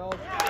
go.